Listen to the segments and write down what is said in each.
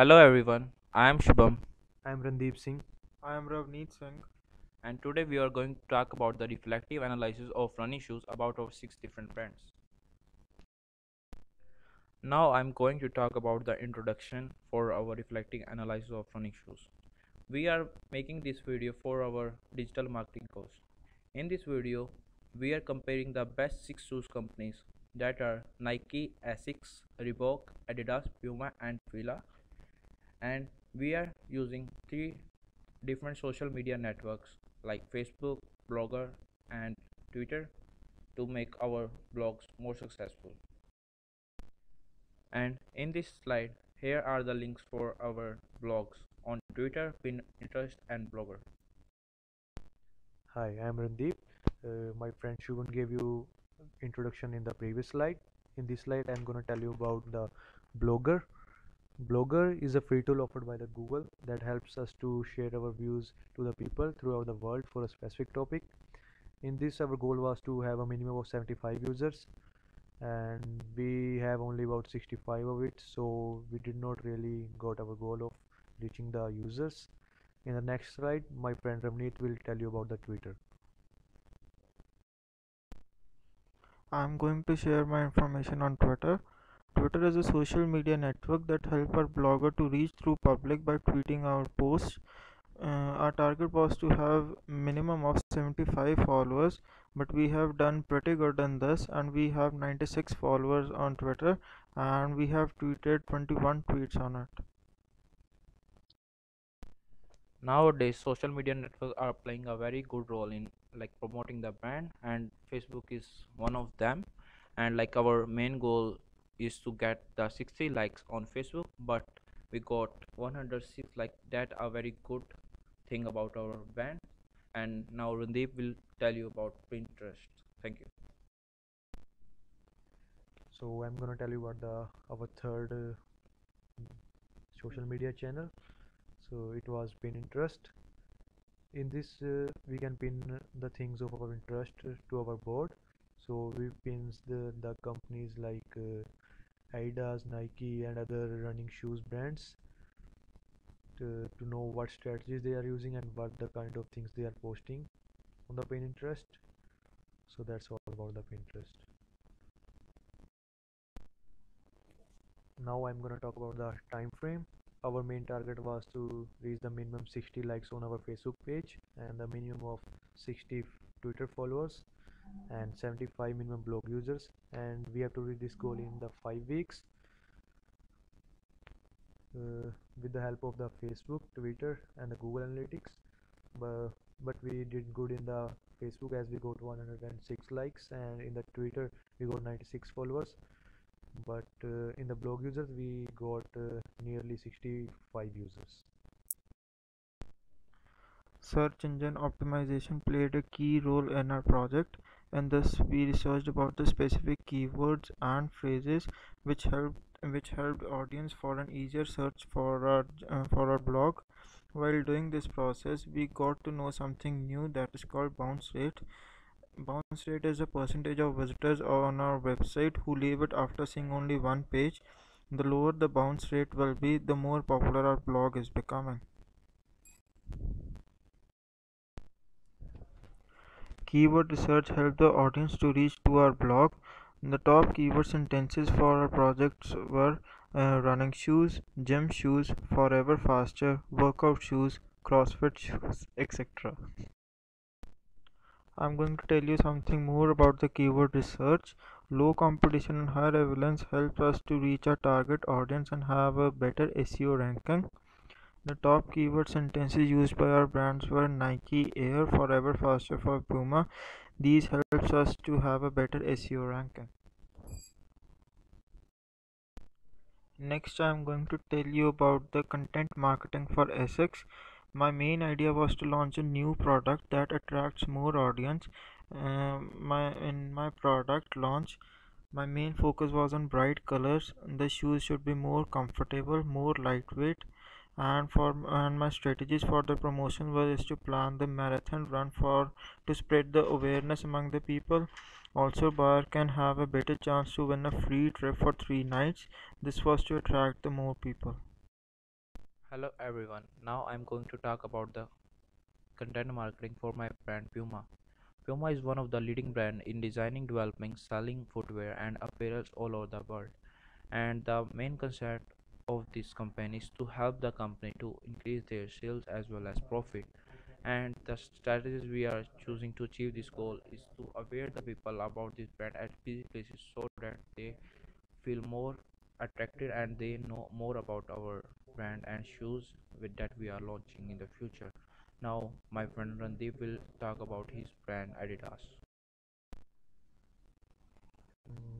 Hello everyone, I am Shubham I'm Randeep Singh. I am Ravneet Singh. and today we are going to talk about the reflective analysis of running shoes about our six different brands. Now I'm going to talk about the introduction for our reflective analysis of running shoes. We are making this video for our digital marketing course. In this video, we are comparing the best six shoes companies that are Nike, Asics, Reebok, Adidas, Puma and Fila and we are using three different social media networks like Facebook, Blogger, and Twitter to make our blogs more successful. And in this slide, here are the links for our blogs on Twitter, Pinterest, and Blogger. Hi, I'm Randeep. Uh, my friend Shubham gave you introduction in the previous slide. In this slide, I'm gonna tell you about the Blogger. Blogger is a free tool offered by the Google that helps us to share our views to the people throughout the world for a specific topic. In this, our goal was to have a minimum of 75 users and we have only about 65 of it so we did not really got our goal of reaching the users in the next slide my friend Ravneet will tell you about the Twitter I am going to share my information on Twitter. Twitter is a social media network that helps our blogger to reach through public by tweeting our posts. Uh, our target was to have minimum of 75 followers but we have done pretty good in this and we have 96 followers on Twitter and we have tweeted 21 tweets on it. Nowadays, social media networks are playing a very good role in like promoting the brand, and Facebook is one of them. And like our main goal is to get the 60 likes on Facebook, but we got 106 like that. A very good thing about our band And now Randeep will tell you about Pinterest. Thank you. so I'm gonna tell you about the our third uh, social media channel so it was Pinterest in this uh, we can pin the things of our interest to our board so we pins the the companies like uh, Adidas, Nike and other running shoes brands to, to know what strategies they are using and what the kind of things they are posting on the Pinterest. So that's all about the Pinterest. Now I'm gonna talk about the time frame. Our main target was to reach the minimum 60 likes on our facebook page and the minimum of 60 twitter followers and 75 minimum blog users and we have to reach this goal in the five weeks. Uh, with the help of the facebook twitter and the google analytics. But, but we did good in the facebook as we got 106 likes and in the twitter we got 96 followers. But uh, in the blog users we got uh, nearly 65 users. Search engine optimization played a key role in our project and thus we researched about the specific keywords and phrases which helped which helped audience for an easier search for our uh, for our blog. While doing this process we got to know something new that is called bounce rate. Bounce rate is a percentage of visitors on our website who leave it after seeing only one page. The lower the bounce rate will be the more popular our blog is becoming keyword research helped the audience to reach to our blog the top keyword sentences for our projects were uh, running shoes gym shoes forever faster workout shoes crossfit shoes etc I'm going to tell you something more about the keyword research. Low competition and high relevance helps us to reach our target audience and have a better SEO ranking. The top keyword sentences used by our brands were Nike Air, Forever Faster for Puma. These helps us to have a better SEO ranking. Next I'm going to tell you about the content marketing for Asics my main idea was to launch a new product that attracts more audience uh, my in my product launch my main focus was on bright colors the shoes should be more comfortable more lightweight and for and my strategies for the promotion was to plan the marathon run for to spread the awareness among the people also buyer can have a better chance to win a free trip for three nights this was to attract the more people Hello everyone. Now I'm going to talk about the content marketing for my brand Puma. Puma is one of the leading brands in designing, developing, selling footwear and apparel all over the world. And the main concept of these companies to help the company to increase their sales as well as profit. And the strategies we are choosing to achieve this goal is to aware the people about this brand at busy places so that they feel more attracted and they know more about our brand and shoes with that we are launching in the future. Now my friend Randeep will talk about his brand Adidas.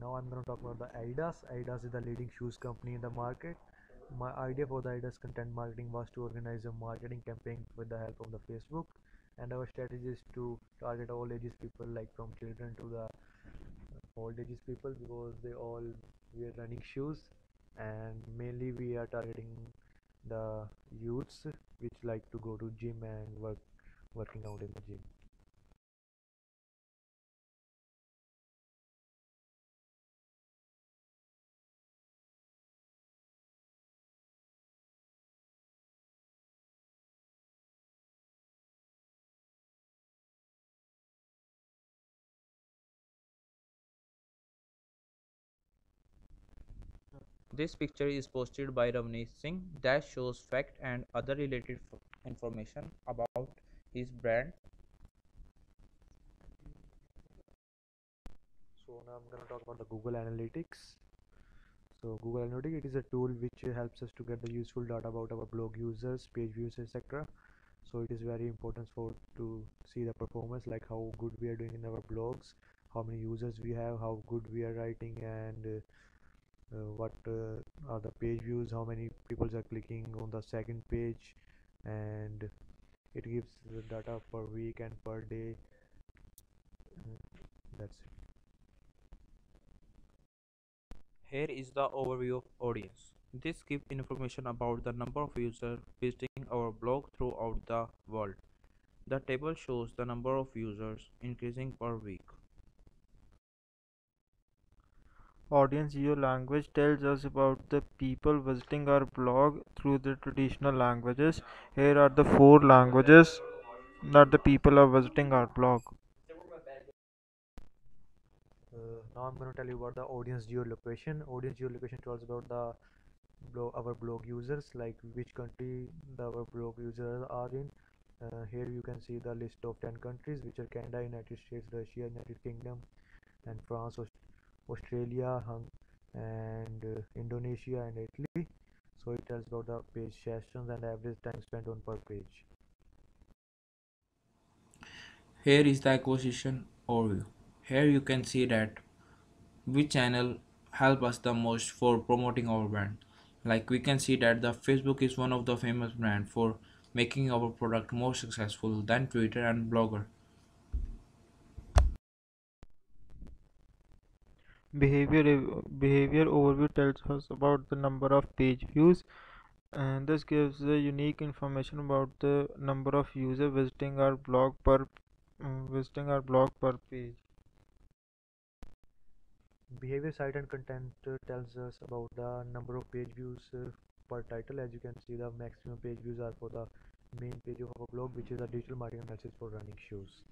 Now I'm going to talk about the Adidas. Adidas is the leading shoes company in the market. My idea for the Adidas content marketing was to organize a marketing campaign with the help of the Facebook, and our strategy is to target all ages people, like from children to the old ages people, because they all wear running shoes, and mainly we are targeting the youths which like to go to gym and work working out in the gym. This picture is posted by Ravneet Singh that shows fact and other related information about his brand. So now I'm going to talk about the Google Analytics. So Google Analytics it is a tool which helps us to get the useful data about our blog users, page views, etc. So it is very important for to see the performance, like how good we are doing in our blogs, how many users we have, how good we are writing, and uh, what uh, are the page views, how many people are clicking on the second page, and it gives the data per week and per day. Uh, that's it. Here is the overview of audience. This gives information about the number of users visiting our blog throughout the world. The table shows the number of users increasing per week. Audience geo language tells us about the people visiting our blog through the traditional languages. Here are the four languages that the people are visiting our blog. Uh, now I'm going to tell you about the audience geolocation. Audience geolocation tells about the blog, our blog users, like which country the, our blog users are in. Uh, here you can see the list of 10 countries, which are Canada, United States, Russia, United Kingdom, and France, Australia, Hung- and uh, Indonesia, and Italy. So it tells about the page sessions and average time spent on per page. Here is the acquisition overview. Here you can see that which channel help us the most for promoting our brand. Like we can see that the Facebook is one of the famous brand for making our product more successful than Twitter and Blogger. Behavior behavior overview tells us about the number of page views and this gives the unique information about the number of users visiting our blog per mm, visiting our blog per page. Behavior site and content uh, tells us about the number of page views uh, per title. As you can see, the maximum page views are for the main page of our blog, which is a digital marketing analysis for running shoes.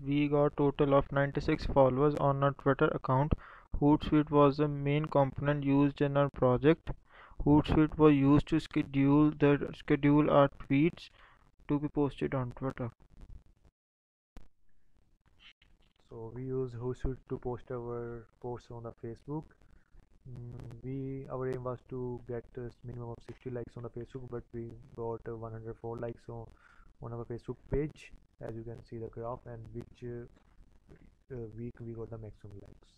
We got total of 96 followers on our Twitter account. Hootsuite was the main component used in our project. Hootsuite was used to schedule the schedule our tweets to be posted on Twitter. So we use Hootsuite to post our posts on the Facebook. Mm, we our aim was to get a minimum of 60 likes on the Facebook, but we got uh, 104 likes on on our Facebook page. As you can see the graph, and which uh, week we got the maximum likes.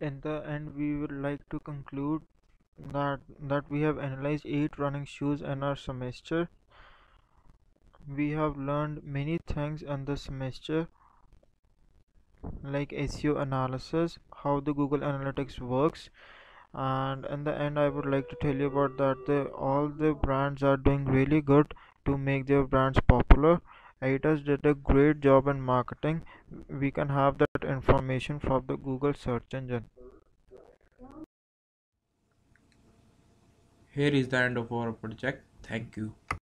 In the end, we would like to conclude that that we have analyzed eight running shoes in our semester. We have learned many things in the semester like SEO analysis, how the Google Analytics works, and in the end I would like to tell you about that the all the brands are doing really good to make their brands popular Adidas did a great job in marketing we can have that information from the google search engine Here is the end of our project. Thank you.